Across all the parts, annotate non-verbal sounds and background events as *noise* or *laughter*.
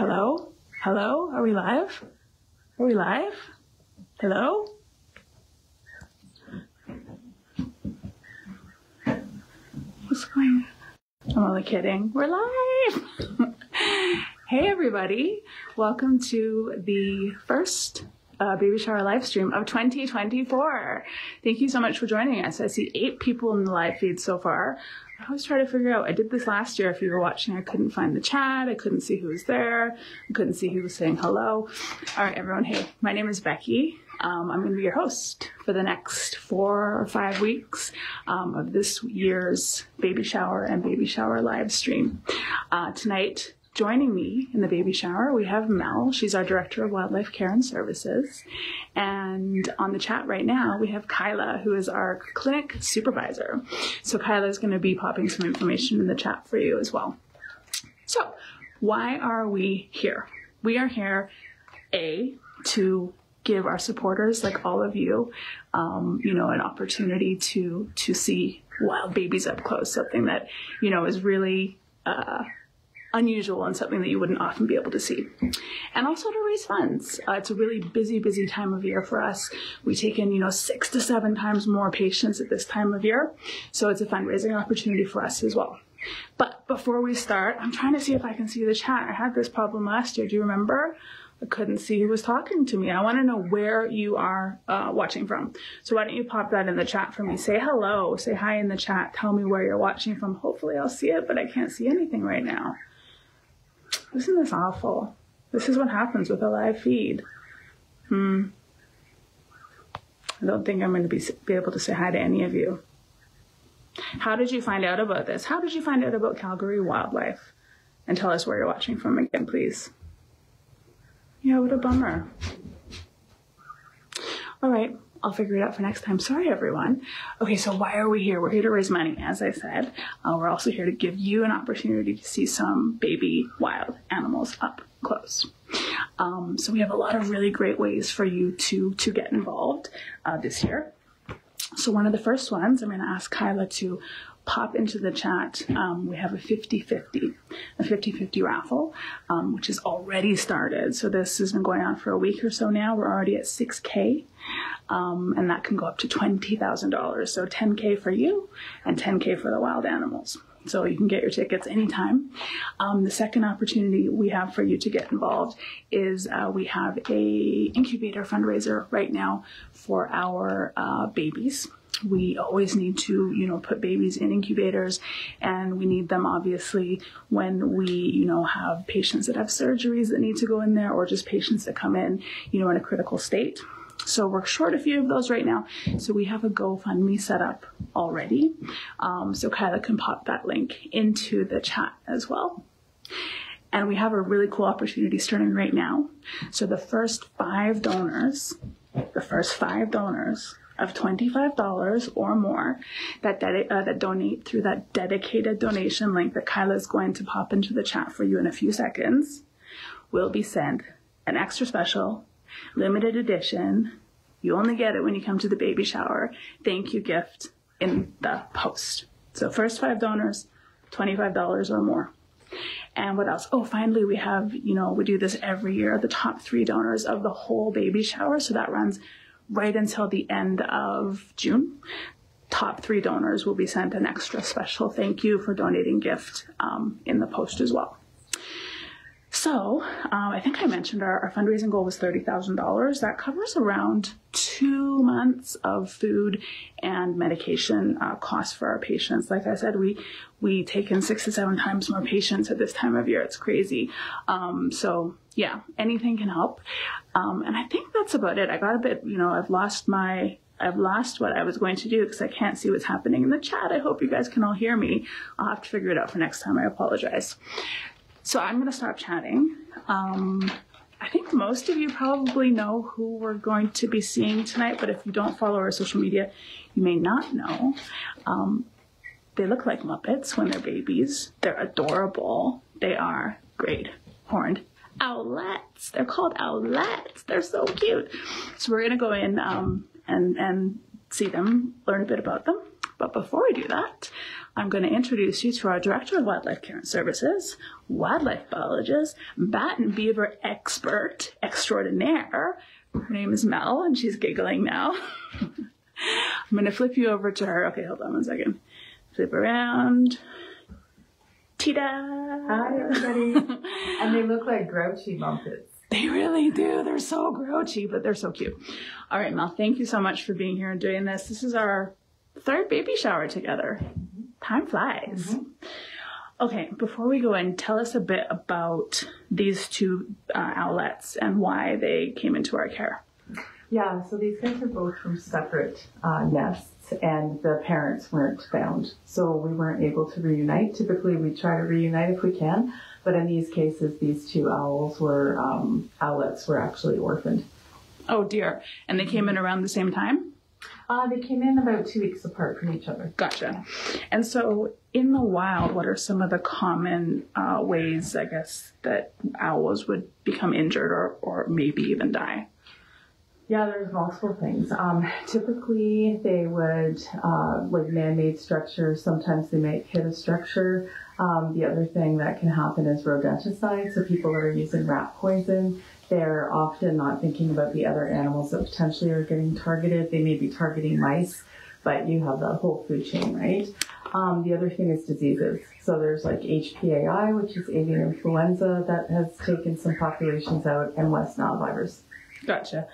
Hello? Hello? Are we live? Are we live? Hello? What's going on? I'm only kidding. We're live! *laughs* hey, everybody. Welcome to the first uh, baby shower live stream of 2024. Thank you so much for joining us. I see eight people in the live feed so far. I always try to figure out. I did this last year. If you were watching, I couldn't find the chat. I couldn't see who was there. I couldn't see who was saying hello. All right, everyone. Hey, my name is Becky. Um, I'm going to be your host for the next four or five weeks um, of this year's baby shower and baby shower live stream. Uh, tonight, joining me in the baby shower, we have Mel. She's our Director of Wildlife Care and Services. And on the chat right now, we have Kyla, who is our clinic supervisor. So Kyla is going to be popping some information in the chat for you as well. So, why are we here? We are here, A, to give our supporters, like all of you, um, you know, an opportunity to to see wild babies up close, something that you know is really uh, unusual and something that you wouldn't often be able to see. And also to raise funds. Uh, it's a really busy, busy time of year for us. We take in, you know, six to seven times more patients at this time of year. So it's a fundraising opportunity for us as well. But before we start, I'm trying to see if I can see the chat. I had this problem last year. Do you remember? I couldn't see who was talking to me. I want to know where you are uh, watching from. So why don't you pop that in the chat for me? Say hello, say hi in the chat. Tell me where you're watching from. Hopefully I'll see it, but I can't see anything right now. Isn't this awful? This is what happens with a live feed. Hmm. I don't think I'm going to be, be able to say hi to any of you. How did you find out about this? How did you find out about Calgary wildlife? And tell us where you're watching from again, please. Yeah, what a bummer. All right, I'll figure it out for next time. Sorry, everyone. Okay, so why are we here? We're here to raise money, as I said. Uh, we're also here to give you an opportunity to see some baby wild animals up close. Um, so we have a lot of really great ways for you to to get involved uh, this year. So one of the first ones, I'm going to ask Kyla to pop into the chat. Um, we have a 50-50, a 50-50 raffle, um, which is already started. So this has been going on for a week or so now. We're already at 6K, um, and that can go up to $20,000. So 10K for you and 10K for the wild animals. So you can get your tickets anytime. Um, the second opportunity we have for you to get involved is uh, we have a incubator fundraiser right now for our uh, babies we always need to you know put babies in incubators and we need them obviously when we you know have patients that have surgeries that need to go in there or just patients that come in you know in a critical state so we're short a few of those right now. So we have a GoFundMe set up already. Um, so Kyla can pop that link into the chat as well. And we have a really cool opportunity starting right now. So the first five donors, the first five donors of $25 or more that, uh, that donate through that dedicated donation link that Kyla is going to pop into the chat for you in a few seconds will be sent an extra special limited edition. You only get it when you come to the baby shower. Thank you gift in the post. So first five donors, $25 or more. And what else? Oh, finally, we have, you know, we do this every year, the top three donors of the whole baby shower. So that runs right until the end of June. Top three donors will be sent an extra special thank you for donating gift um, in the post as well. So um, I think I mentioned our, our fundraising goal was $30,000. That covers around two months of food and medication uh, costs for our patients. Like I said, we we take in six to seven times more patients at this time of year. It's crazy. Um, so yeah, anything can help. Um, and I think that's about it. I got a bit, you know, I've lost my I've lost what I was going to do because I can't see what's happening in the chat. I hope you guys can all hear me. I'll have to figure it out for next time. I apologize. So I'm going to stop chatting. Um, I think most of you probably know who we're going to be seeing tonight, but if you don't follow our social media, you may not know. Um, they look like Muppets when they're babies. They're adorable. They are great horned owlets. They're called owlets. They're so cute. So we're going to go in um, and, and see them, learn a bit about them. But before we do that, I'm going to introduce you to our Director of Wildlife Care and Services, wildlife biologist, bat and beaver expert extraordinaire. Her name is Mel, and she's giggling now. *laughs* I'm going to flip you over to her. Okay, hold on one second. Flip around. Tita! Hi, everybody. *laughs* and they look like grouchy Muppets. They really do. They're so grouchy, but they're so cute. All right, Mel, thank you so much for being here and doing this. This is our third baby shower together. Time flies. Mm-hmm. Okay, before we go in, tell us a bit about these two uh, owlets and why they came into our care. Yeah, so these guys are both from separate uh, nests, and the parents weren't found. So we weren't able to reunite. Typically, we try to reunite if we can, but in these cases, these two owls were, um, owlets were actually orphaned. Oh dear. And they came in around the same time? Uh, they came in about two weeks apart from each other. Gotcha. And so, in the wild, what are some of the common uh, ways, I guess, that owls would become injured or, or maybe even die? Yeah, there's multiple things. Um, typically, they would, uh, like man made structures, sometimes they might hit a structure. Um, the other thing that can happen is rodenticide. So, people that are using rat poison, they're often not thinking about the other animals that potentially are getting targeted. They may be targeting mice, but you have the whole food chain, right? Um, the other thing is diseases. So there's like HPAI, which is avian influenza, that has taken some populations out, and West Nile virus. Gotcha.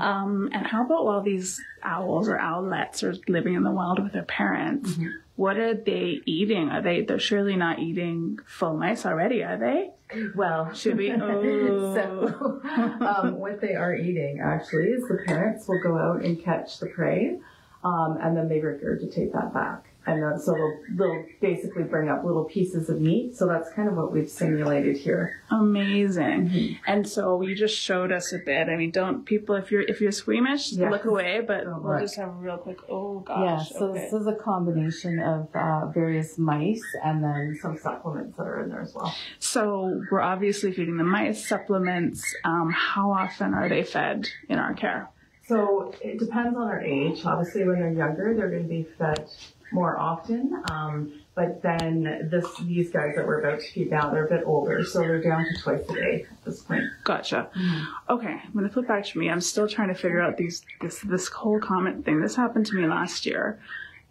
Um, and how about while these owls or owlets are living in the wild with their parents? Mm-hmm. What are they eating? Are they? They're surely not eating full mice already, are they? Well, should we? *laughs* Oh. so, um, what they are eating actually is the parents will go out and catch the prey, um, and then they regurgitate that back and then so they'll, they'll basically bring up little pieces of meat. So that's kind of what we've simulated here. Amazing. Mm-hmm. And so you just showed us a bit. I mean, don't people if you're if you're squeamish, yes. look away. But don't we'll look. just have a real quick. Oh gosh. Yeah. So okay. this is a combination of uh, various mice and then some supplements that are in there as well. So we're obviously feeding the mice supplements. Um, how often are they fed in our care? So it depends on their age. Obviously, when they're younger, they're going to be fed more often. Um, but then this, these guys that we're about to feed now, they're a bit older, so they're down to twice a day at this point. Gotcha. Mm-hmm. Okay, I'm gonna flip back to me. I'm still trying to figure out these this this whole comment thing. This happened to me last year,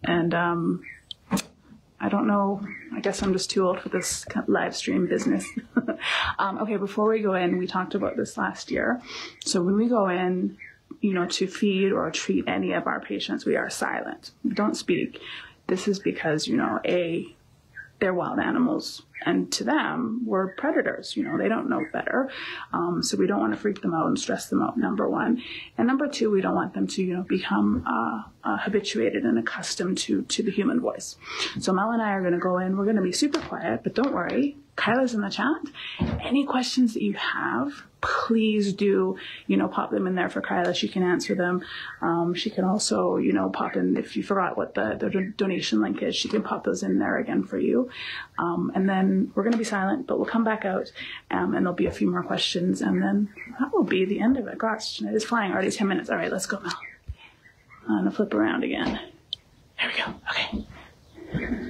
and um, I don't know. I guess I'm just too old for this live stream business. *laughs* um, okay, before we go in, we talked about this last year. So when we go in, you know, to feed or treat any of our patients, we are silent. We don't speak. This is because, you know, A, they're wild animals, and to them, we're predators. You know, they don't know better. Um, so we don't want to freak them out and stress them out, number one. And number two, we don't want them to, you know, become uh, uh, habituated and accustomed to, to the human voice. So Mel and I are going to go in. We're going to be super quiet, but don't worry. Kyla's in the chat. Any questions that you have, please do, you know, pop them in there for Kyla. She can answer them. Um, she can also, you know, pop in if you forgot what the, the donation link is, she can pop those in there again for you. Um, and then we're going to be silent, but we'll come back out um, and there'll be a few more questions. And then that will be the end of it. Gosh, it is flying already 10 minutes. All right, let's go, Mel. I'm going to flip around again. There we go. Okay.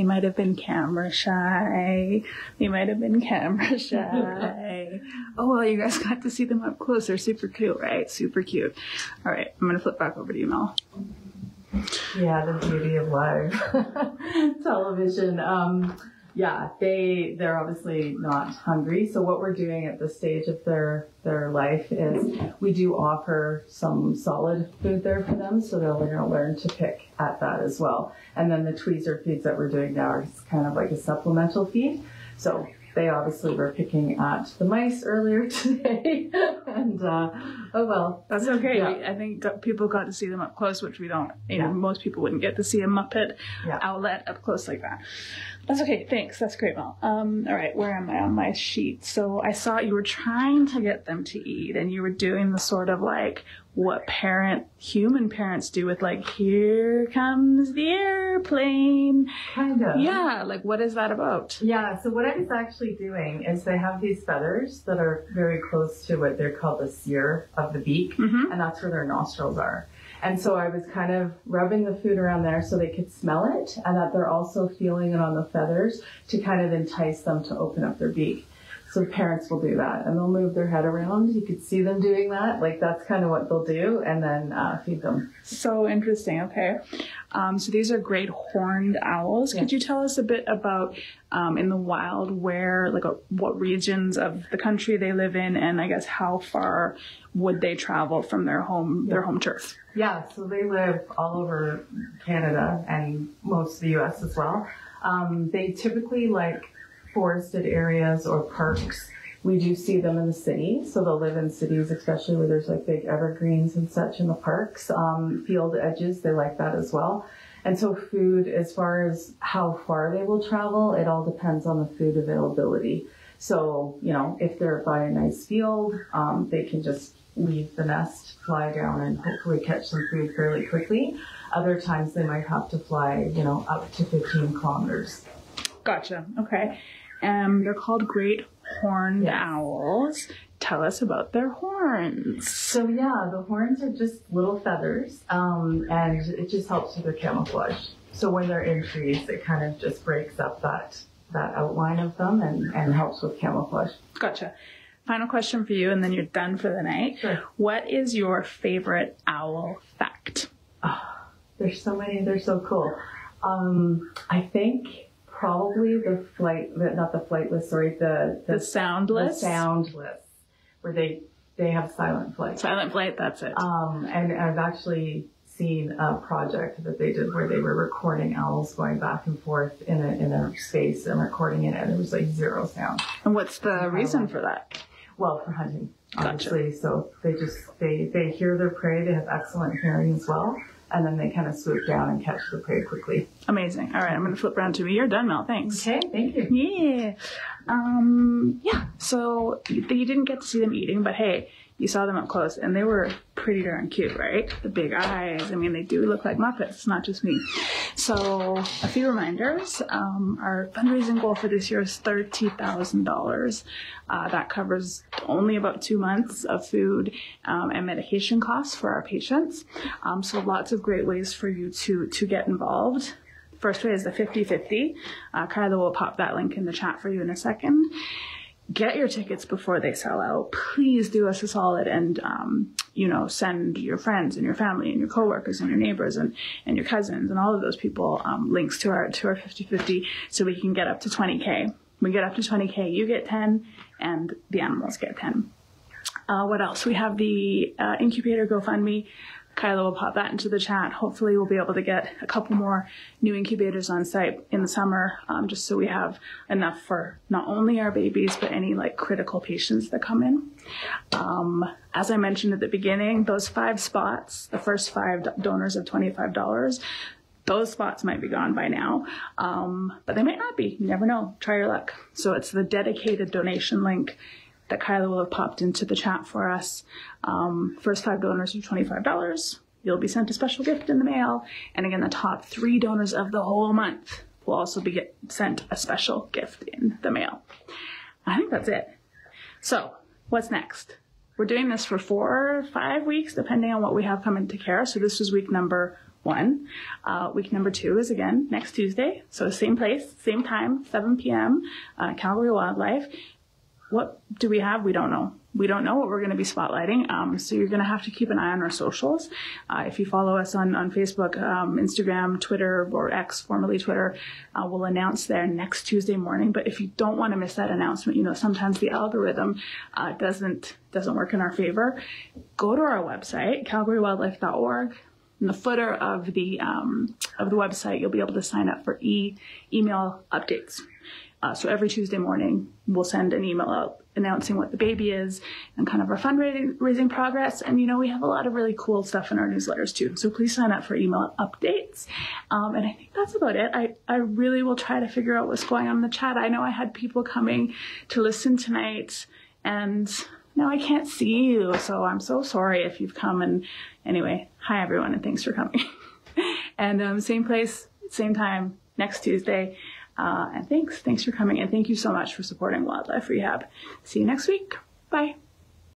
They might have been camera shy. They might have been camera *laughs* shy. oh well, you guys got to see them up close. They're super cute, right? Super cute. All right, I'm gonna flip back over to you, Mel. Yeah, the beauty of live *laughs* television. Um, yeah, they they're obviously not hungry. So what we're doing at this stage of their their life is we do offer some solid food there for them, so they'll you know, learn to pick at that as well. And then the tweezer feeds that we're doing now are kind of like a supplemental feed. So they obviously were picking at the mice earlier *laughs* today, and uh, oh well. That's okay. Yeah. I think people got to see them up close, which we don't. You know, most people wouldn't get to see a Muppet Yeah. owlet up close like that. That's okay. Thanks. That's great, Mel. Um, all right, where am I on my sheet? So I saw you were trying to get them to eat, and you were doing the sort of like what parent, human parents do with like, here comes the airplane. Kind of. Yeah, like what is that about? Yeah, so what I was actually doing is they have these feathers that are very close to what they're called the cere of the beak, Mhm. and that's where their nostrils are. And so I was kind of rubbing the food around there so they could smell it, and that they're also feeling it on the feathers to kind of entice them to open up their beak. So parents will do that, and they'll move their head around. You could see them doing that, like that's kind of what they'll do, and then uh, feed them. So interesting. Okay. Um, so these are great horned owls. Could you tell us a bit about um, in the wild where, like, uh, what regions of the country they live in, and I guess how far would they travel from their home, their home turf? Yeah, so they live all over Canada and most of the US as well. Um, they typically like forested areas or parks. We do see them in the city, so they'll live in cities, especially where there's like big evergreens and such in the parks. Um, field edges, they like that as well. And so, food, as far as how far they will travel, it all depends on the food availability. So, you know, if they're by a nice field, um, they can just leave the nest, fly down, and hopefully catch some food fairly quickly. Other times they might have to fly, you know, up to 15 kilometers. Gotcha. Okay. Um, they're called great horned Yes. owls. Tell us about their horns. So yeah, the horns are just little feathers, um, and it just helps with their camouflage. So when they're in trees, it kind of just breaks up that that outline of them and, and helps with camouflage. Gotcha. Final question for you, and then you're done for the night. Sure. What is your favorite owl fact? There's so many. They're so cool. Um, I think probably the flight, not the flightless, sorry, the The the, soundless? the soundless, where they they have silent flight. Silent flight, that's it. Um, and I've actually seen a project that they did where they were recording owls going back and forth in a in a space and recording it, and there was like zero sound. and what's the reason for that? Well, for hunting, Gotcha. obviously. So they just they they hear their prey. They have excellent hearing as well, and then they kind of swoop down and catch the prey quickly. Amazing. All right, I'm going to flip around to me. You're done, Mel. Thanks. Okay, thank you. Yeah. Um, yeah. So you, you didn't get to see them eating, but hey, you saw them up close and they were pretty darn cute, right? The big eyes. I mean, they do look like Muppets. It's not just me. So a few reminders. Um, our fundraising goal for this year is $30,000. Uh, that covers only about two months of food um, and medication costs for our patients. Um, so lots of great ways for you to, to get involved. First way is the 50 50. Uh, Kyla will pop that link in the chat for you in a second. Get your tickets before they sell out. Please do us a solid and, um, you know, send your friends and your family and your coworkers and your neighbors and, and your cousins and all of those people um, links to our to our 50 50 so we can get up to 20K. We get up to 20K, you get 10, and the animals get 10. Uh, what else? We have the uh, incubator GoFundMe. Kyla will pop that into the chat. Hopefully, we'll be able to get a couple more new incubators on site in the summer, um, just so we have enough for not only our babies but any like critical patients that come in. Um, as I mentioned at the beginning, those five spots, the first five donors of twenty-five dollars, those spots might be gone by now, um, but they might not be. You never know. Try your luck. So it's the dedicated donation link that Kyla will have popped into the chat for us. Um, first five donors are $25. You'll be sent a special gift in the mail. And again, the top three donors of the whole month will also be get, sent a special gift in the mail. I think that's it. So, what's next? We're doing this for four or five weeks, depending on what we have coming to care. So, this was week number one. Uh, week number two is again next Tuesday. So same place, same time, 7 p.m. Uh, Calgary Wildlife. What do we have? We don't know. We don't know what we're going to be spotlighting. Um, so you're going to have to keep an eye on our socials. Uh, if you follow us on, on Facebook, um, Instagram, Twitter, or X, formerly Twitter, uh, we'll announce there next Tuesday morning. But if you don't want to miss that announcement, you know, sometimes the algorithm uh, doesn't doesn't work in our favor. Go to our website, calgarywildlife.org. In the footer of the um, of the website, you'll be able to sign up for e email updates. Uh, so every Tuesday morning, we'll send an email out announcing what the baby is and kind of our fundraising raising progress. And you know, we have a lot of really cool stuff in our newsletters too. So please sign up for email updates. Um, and I think that's about it. I, I really will try to figure out what's going on in the chat. I know I had people coming to listen tonight and now I can't see you. So I'm so sorry if you've come and anyway, hi everyone and thanks for coming. *laughs* and um, same place, same time next Tuesday. Uh, and thanks. Thanks for coming. And thank you so much for supporting Wildlife Rehab. See you next week. Bye.